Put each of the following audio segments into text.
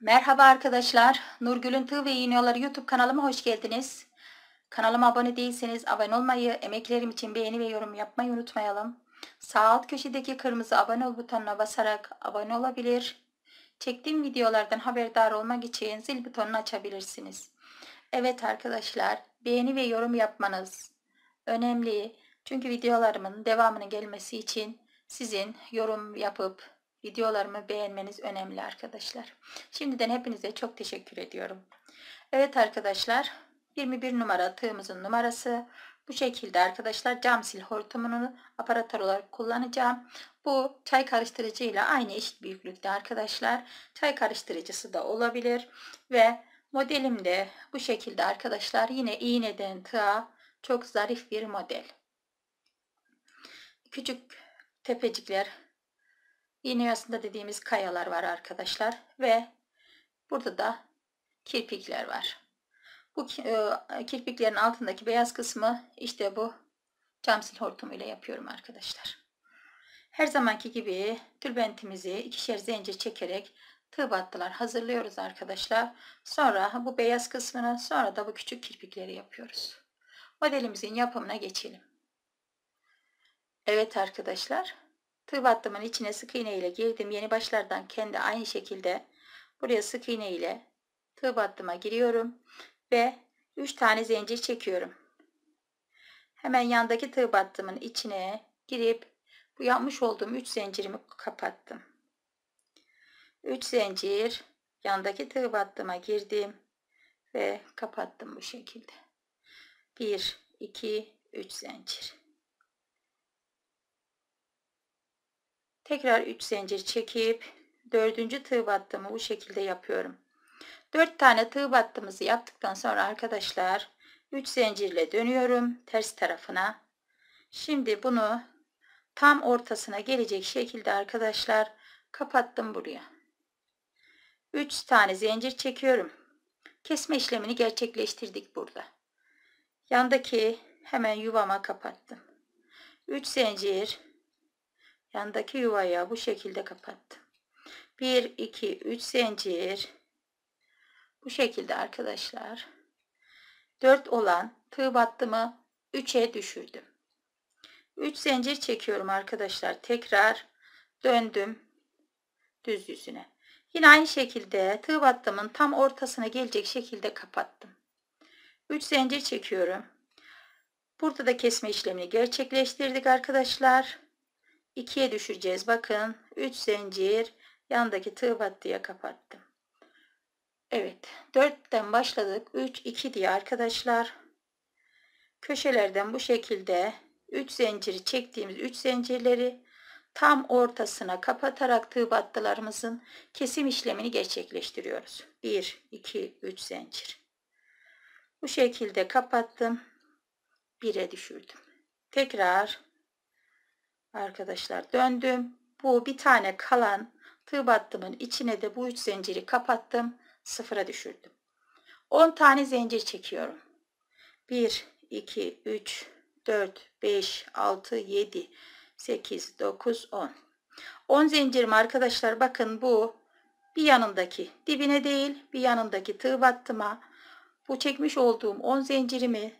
Merhaba arkadaşlar. Nurgül'ün Tığ ve İğneoları YouTube kanalıma hoş geldiniz. Kanalıma abone değilseniz abone olmayı, emeklerim için beğeni ve yorum yapmayı unutmayalım. Sağ alt köşedeki kırmızı abone ol butonuna basarak abone olabilir. Çektiğim videolardan haberdar olmak için zil butonunu açabilirsiniz. Evet arkadaşlar, beğeni ve yorum yapmanız önemli. Çünkü videolarımın devamının gelmesi için sizin yorum yapıp videolarımı beğenmeniz önemli arkadaşlar. Şimdiden hepinize çok teşekkür ediyorum. Evet arkadaşlar 21 numara tığımızın numarası bu şekilde arkadaşlar cam sil hortumunu aparatör olarak kullanacağım. Bu çay karıştırıcı ile aynı eşit büyüklükte arkadaşlar. Çay karıştırıcısı da olabilir ve modelim de bu şekilde arkadaşlar yine iğneden tığa çok zarif bir model. Küçük tepecikler yasında dediğimiz kayalar var arkadaşlar ve burada da kirpikler var. Bu e, kirpiklerin altındaki beyaz kısmı işte bu cam sil hortumu ile yapıyorum arkadaşlar. Her zamanki gibi tülbentimizi ikişer zincir çekerek tığ battılar hazırlıyoruz arkadaşlar. Sonra bu beyaz kısmını sonra da bu küçük kirpikleri yapıyoruz. Modelimizin yapımına geçelim. Evet arkadaşlar tığ battımın içine sık iğne ile girdim. Yeni başlardan kendi aynı şekilde buraya sık iğne ile tığ battıma giriyorum ve 3 tane zincir çekiyorum. Hemen yandaki tığ battımın içine girip bu yapmış olduğum 3 zincirimi kapattım. 3 zincir yandaki tığ battıma girdim ve kapattım bu şekilde. 1 2 3 zincir. Tekrar 3 zincir çekip dördüncü tığ battımı bu şekilde yapıyorum. 4 tane tığ battığımızı yaptıktan sonra arkadaşlar 3 zincirle dönüyorum ters tarafına. Şimdi bunu tam ortasına gelecek şekilde arkadaşlar kapattım buraya. 3 tane zincir çekiyorum. Kesme işlemini gerçekleştirdik burada. Yandaki hemen yuvama kapattım. 3 zincir yandaki yuvaya bu şekilde kapattım. 1 2 3 zincir bu şekilde arkadaşlar 4 olan tığ battımı 3'e düşürdüm. 3 zincir çekiyorum arkadaşlar. Tekrar döndüm düz yüzüne. Yine aynı şekilde tığ battımın tam ortasına gelecek şekilde kapattım. 3 zincir çekiyorum. Burada da kesme işlemini gerçekleştirdik arkadaşlar. 2'ye düşüreceğiz. Bakın 3 zincir yandaki tığ battıya kapattım. Evet 4'ten başladık. 3 2 diye arkadaşlar. Köşelerden bu şekilde 3 zinciri çektiğimiz 3 zincirleri tam ortasına kapatarak tığ battılarımızın kesim işlemini gerçekleştiriyoruz. 1 2 3 zincir. Bu şekilde kapattım. 1'e düşürdüm. Tekrar arkadaşlar döndüm bu bir tane kalan tığ battımın içine de bu 3 zinciri kapattım sıfıra düşürdüm. 10 tane zincir çekiyorum. 1, 2, 3, 4, 5, 6, 7, 8, 9, 10. 10 zincirim arkadaşlar bakın bu bir yanındaki dibine değil bir yanındaki tığ battıma bu çekmiş olduğum 10 zincirimi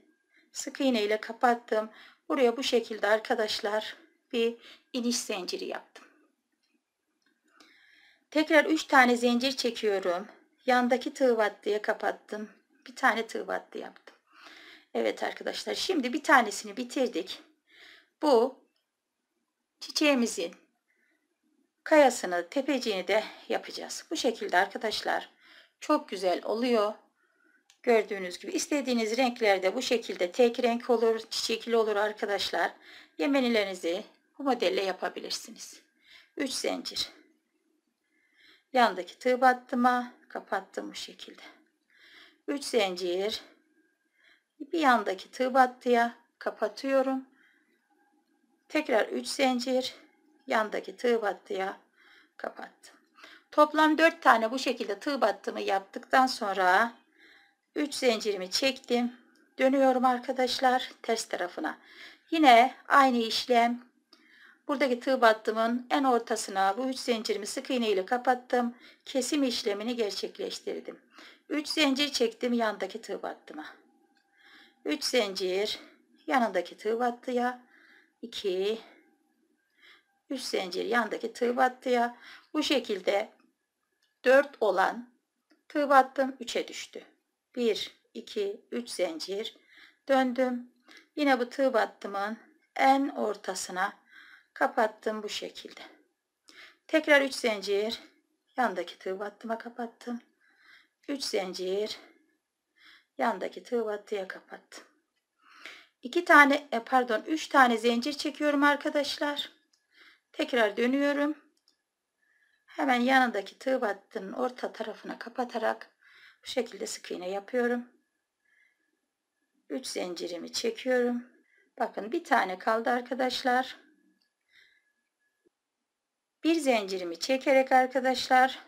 sık iğne ile kapattım. Buraya bu şekilde arkadaşlar bir iniş zinciri yaptım. Tekrar 3 tane zincir çekiyorum. Yandaki tığ battıya kapattım. Bir tane tığ battı yaptım. Evet arkadaşlar şimdi bir tanesini bitirdik. Bu çiçeğimizin kayasını tepeciğini de yapacağız. Bu şekilde arkadaşlar çok güzel oluyor. Gördüğünüz gibi istediğiniz renklerde bu şekilde tek renk olur, çiçekli olur arkadaşlar. Yemenilerinizi bu modelle yapabilirsiniz. 3 zincir. Yandaki tığ battıma kapattım bu şekilde. 3 zincir bir yandaki tığ battıya kapatıyorum. Tekrar 3 zincir yandaki tığ battıya kapattım. Toplam 4 tane bu şekilde tığ battımı yaptıktan sonra 3 zincirimi çektim. Dönüyorum arkadaşlar ters tarafına. Yine aynı işlem Buradaki tığ battımın en ortasına bu 3 zincirimi sık iğne ile kapattım. Kesim işlemini gerçekleştirdim. 3 zincir çektim yandaki tığ battıma. 3 zincir yanındaki tığ battıya 2 3 zincir yandaki tığ battıya bu şekilde 4 olan tığ battım 3'e düştü. 1 2 3 zincir döndüm. Yine bu tığ battımın en ortasına kapattım bu şekilde. Tekrar 3 zincir yandaki tığ battıma kapattım. 3 zincir yandaki tığ battıya kapattım. 2 tane e, pardon 3 tane zincir çekiyorum arkadaşlar. Tekrar dönüyorum. Hemen yanındaki tığ battının orta tarafına kapatarak bu şekilde sık iğne yapıyorum. 3 zincirimi çekiyorum. Bakın bir tane kaldı arkadaşlar. Bir zincirimi çekerek arkadaşlar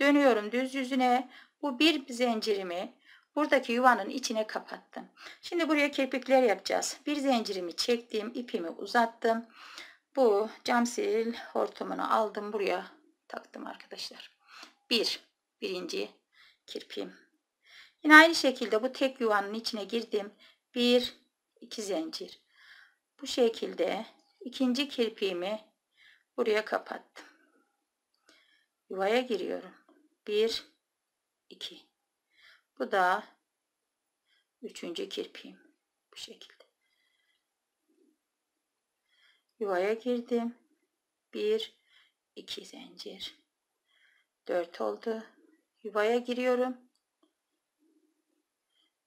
dönüyorum düz yüzüne. Bu bir zincirimi buradaki yuvanın içine kapattım. Şimdi buraya kirpikler yapacağız. Bir zincirimi çektim, ipimi uzattım. Bu cam sil hortumunu aldım buraya taktım arkadaşlar. Bir, birinci kirpiğim. Yine aynı şekilde bu tek yuvanın içine girdim. Bir, iki zincir. Bu şekilde ikinci kirpiğimi buraya kapattım. Yuvaya giriyorum. Bir, iki. Bu da üçüncü kirpiğim. Bu şekilde. Yuvaya girdim. Bir, iki zincir. Dört oldu. Yuvaya giriyorum.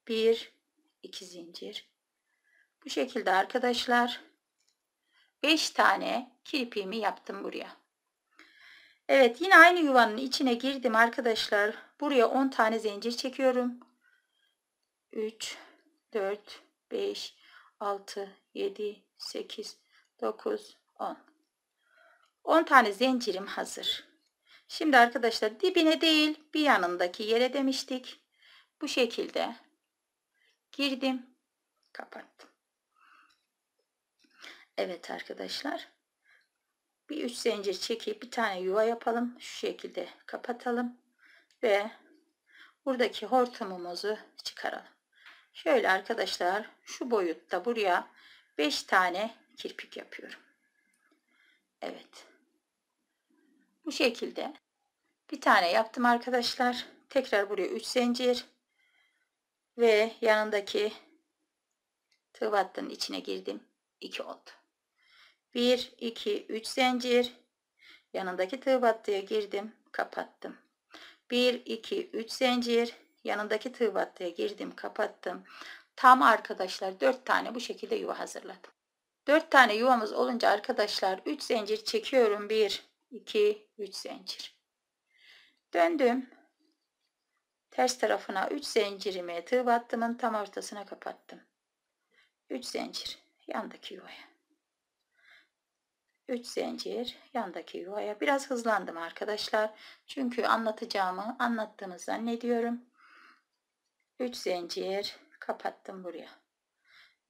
Bir, iki zincir. Bu şekilde arkadaşlar 5 tane kirpiğimi yaptım buraya. Evet yine aynı yuvanın içine girdim arkadaşlar. Buraya 10 tane zincir çekiyorum. 3, 4, 5, 6, 7, 8, 9, 10. 10 tane zincirim hazır. Şimdi arkadaşlar dibine değil bir yanındaki yere demiştik. Bu şekilde girdim kapattım. Evet arkadaşlar. Bir üç zincir çekip bir tane yuva yapalım. Şu şekilde kapatalım. Ve buradaki hortumumuzu çıkaralım. Şöyle arkadaşlar şu boyutta buraya 5 tane kirpik yapıyorum. Evet. Bu şekilde bir tane yaptım arkadaşlar. Tekrar buraya 3 zincir ve yanındaki tığ battının içine girdim. 2 oldu. 1 2 3 zincir yanındaki tığ battıya girdim, kapattım. 1 2 3 zincir yanındaki tığ battıya girdim, kapattım. Tam arkadaşlar 4 tane bu şekilde yuva hazırladım. 4 tane yuvamız olunca arkadaşlar 3 zincir çekiyorum. 1 2 3 zincir. Döndüm. Ters tarafına 3 zincirimi tığ battımın tam ortasına kapattım. 3 zincir yandaki yuvaya. 3 zincir yandaki yuvaya. Biraz hızlandım arkadaşlar. Çünkü anlatacağımı anlattığımı zannediyorum. 3 zincir kapattım buraya.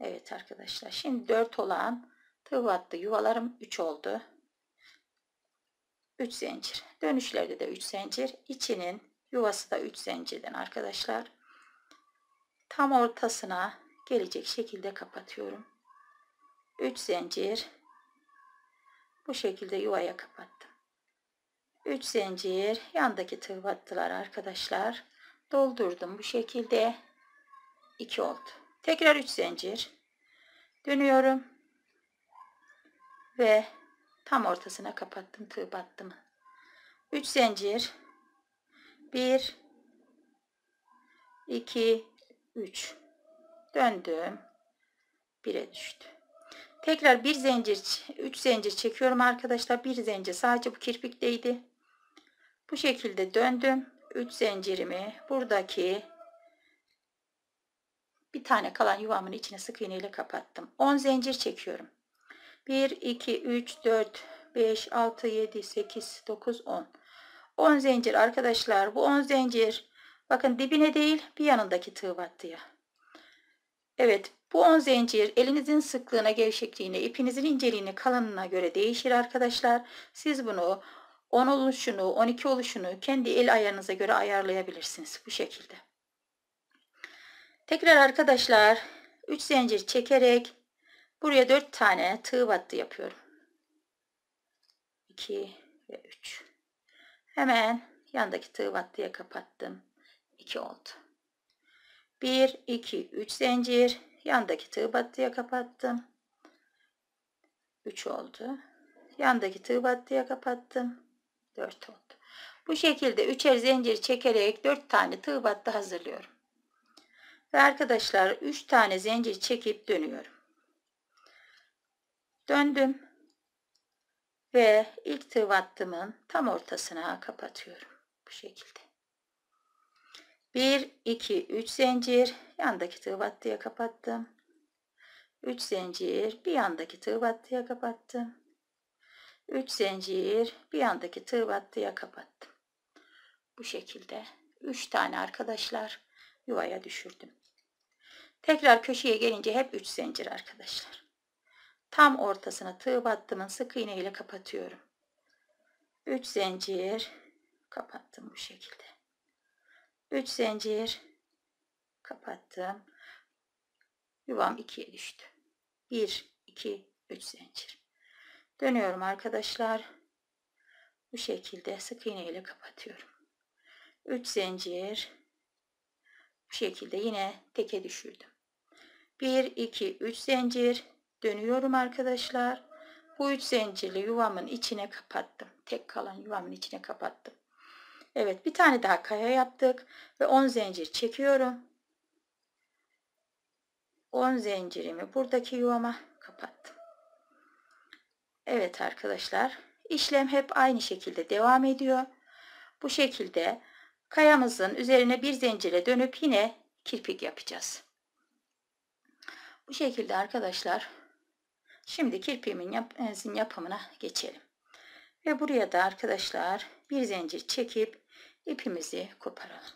Evet arkadaşlar. Şimdi 4 olan tığ battı yuvalarım 3 oldu. 3 zincir. Dönüşlerde de 3 zincir. İçinin yuvası da 3 zincirden arkadaşlar. Tam ortasına gelecek şekilde kapatıyorum. 3 zincir bu şekilde yuvaya kapattım. 3 zincir yandaki tığ battılar arkadaşlar. Doldurdum bu şekilde. 2 oldu. Tekrar 3 zincir. Dönüyorum. Ve tam ortasına kapattım tığ battımı. 3 zincir. 1 2 3 döndüm. 1'e düştü. Tekrar bir zincir, üç zincir çekiyorum arkadaşlar. Bir zincir sadece bu kirpikteydi. Bu şekilde döndüm. Üç zincirimi buradaki bir tane kalan yuvamın içine sık iğne ile kapattım. 10 zincir çekiyorum. 1, 2, 3, 4, 5, 6, 7, 8, 9, 10. 10 zincir arkadaşlar. Bu 10 zincir bakın dibine değil bir yanındaki tığ battıya. Evet Bu 10 zincir elinizin sıklığına, gevşekliğine, ipinizin inceliğine, kalınlığına göre değişir arkadaşlar. Siz bunu 10 oluşunu, 12 oluşunu kendi el ayarınıza göre ayarlayabilirsiniz bu şekilde. Tekrar arkadaşlar 3 zincir çekerek buraya 4 tane tığ battı yapıyorum. 2 ve 3. Hemen yandaki tığ battıya kapattım. 2 oldu. 1 2 3 zincir yandaki tığ battıya kapattım. 3 oldu. Yandaki tığ battıya kapattım. 4 oldu. Bu şekilde üçer zincir çekerek 4 tane tığ battı hazırlıyorum. Ve arkadaşlar 3 tane zincir çekip dönüyorum. Döndüm. Ve ilk tığ battımın tam ortasına kapatıyorum. Bu şekilde. 1, 2, 3 zincir. Yandaki tığ battıya kapattım. 3 zincir. Bir yandaki tığ battıya kapattım. 3 zincir. Bir yandaki tığ battıya kapattım. Bu şekilde 3 tane arkadaşlar yuvaya düşürdüm. Tekrar köşeye gelince hep 3 zincir arkadaşlar. Tam ortasına tığ battımın sık iğne ile kapatıyorum. 3 zincir kapattım bu şekilde. 3 zincir kapattım. Yuvam 2'ye düştü. 1 2 3 zincir. Dönüyorum arkadaşlar. Bu şekilde sık iğne ile kapatıyorum. 3 zincir bu şekilde yine teke düşürdüm. 1 2 3 zincir dönüyorum arkadaşlar. Bu 3 zincirli yuvamın içine kapattım. Tek kalan yuvamın içine kapattım. Evet bir tane daha kaya yaptık ve 10 zincir çekiyorum. 10 zincirimi buradaki yuvama kapattım. Evet arkadaşlar işlem hep aynı şekilde devam ediyor. Bu şekilde kayamızın üzerine bir zincire dönüp yine kirpik yapacağız. Bu şekilde arkadaşlar şimdi kirpiğimin yap yapımına geçelim. Ve buraya da arkadaşlar bir zincir çekip ipimizi koparalım.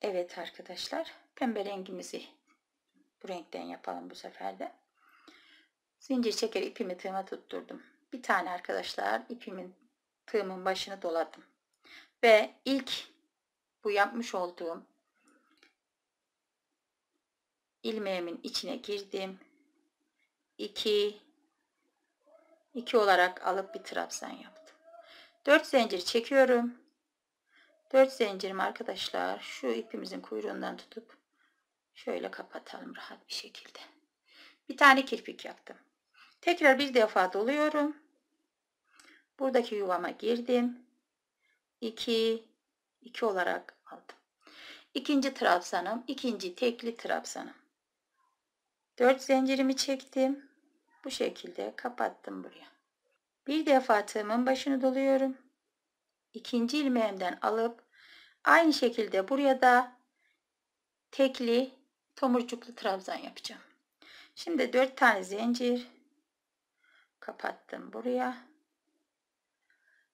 Evet arkadaşlar pembe rengimizi bu renkten yapalım bu sefer de. Zincir çeker ipimi tığıma tutturdum. Bir tane arkadaşlar ipimin tığımın başını doladım. Ve ilk bu yapmış olduğum ilmeğimin içine girdim. 2 2 olarak alıp bir trabzan yaptım. 4 zincir çekiyorum. 4 zincirim arkadaşlar şu ipimizin kuyruğundan tutup şöyle kapatalım rahat bir şekilde. Bir tane kirpik yaptım. Tekrar bir defa doluyorum. Buradaki yuvama girdim. 2 2 olarak aldım. İkinci trabzanım, ikinci tekli trabzanım. 4 zincirimi çektim. Bu şekilde kapattım buraya. Bir defa tığımın başını doluyorum. İkinci ilmeğimden alıp aynı şekilde buraya da tekli tomurcuklu trabzan yapacağım. Şimdi 4 tane zincir kapattım buraya.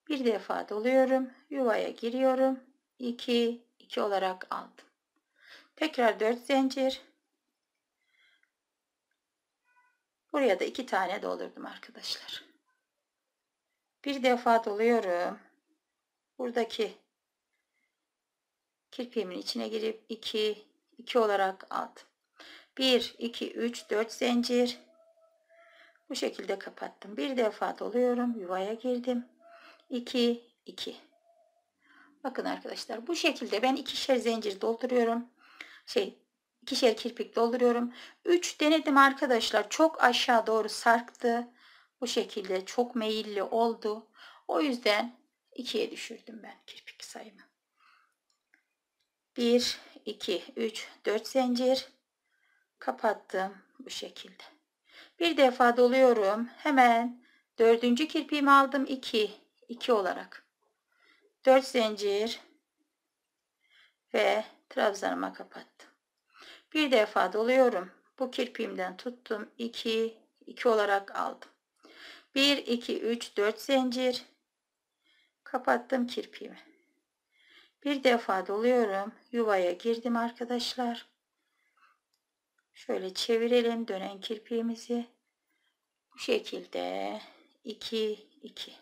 Bir defa doluyorum. Yuvaya giriyorum. 2 2 olarak aldım. Tekrar 4 zincir. Buraya da 2 tane doldurdum arkadaşlar. Bir defa doluyorum. Buradaki kirpiğimin içine girip 2 2 olarak aldım. 1 2 3 4 zincir. Bu şekilde kapattım. Bir defa doluyorum. Yuvaya girdim. 2 2 Bakın arkadaşlar bu şekilde ben ikişer zincir dolduruyorum. Şey ikişer kirpik dolduruyorum. 3 denedim arkadaşlar. Çok aşağı doğru sarktı. Bu şekilde çok meyilli oldu. O yüzden 2'ye düşürdüm ben kirpik sayımı. 1 2 3 4 zincir kapattım bu şekilde. Bir defa doluyorum. Hemen dördüncü kirpiğimi aldım 2 2 olarak. 4 zincir ve trabzanıma kapattım. Bir defa doluyorum. Bu kirpiğimden tuttum. 2 2 olarak aldım. 1 2 3 4 zincir kapattım kirpiğimi. Bir defa doluyorum. Yuvaya girdim arkadaşlar. Şöyle çevirelim dönen kirpiğimizi. Bu şekilde 2 2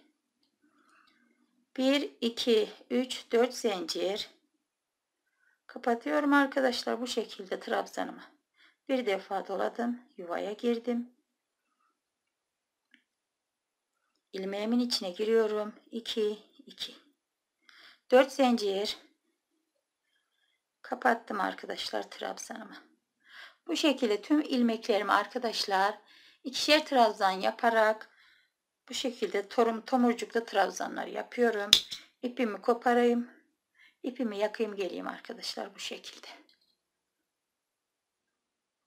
1 2 3 4 zincir kapatıyorum arkadaşlar bu şekilde trabzanımı bir defa doladım yuvaya girdim ilmeğimin içine giriyorum 2 2 4 zincir kapattım arkadaşlar trabzanımı bu şekilde tüm ilmeklerimi arkadaşlar ikişer trabzan yaparak bu şekilde torum tomurcuklu trabzanlar yapıyorum. İpimi koparayım. İpimi yakayım geleyim arkadaşlar bu şekilde.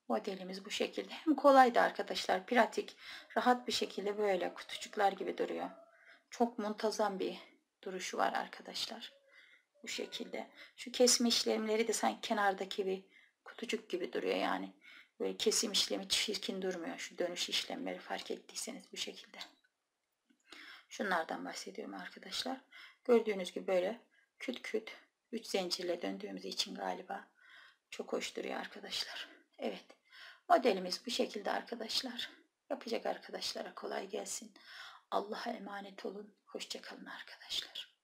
Modelimiz bu şekilde. Hem kolaydı arkadaşlar. Pratik. Rahat bir şekilde böyle kutucuklar gibi duruyor. Çok muntazam bir duruşu var arkadaşlar. Bu şekilde. Şu kesme işlemleri de sanki kenardaki bir kutucuk gibi duruyor yani. Böyle kesim işlemi çirkin durmuyor. Şu dönüş işlemleri fark ettiyseniz bu şekilde. Şunlardan bahsediyorum arkadaşlar. Gördüğünüz gibi böyle küt küt 3 zincirle döndüğümüz için galiba çok hoş duruyor arkadaşlar. Evet. Modelimiz bu şekilde arkadaşlar. Yapacak arkadaşlara kolay gelsin. Allah'a emanet olun. Hoşçakalın arkadaşlar.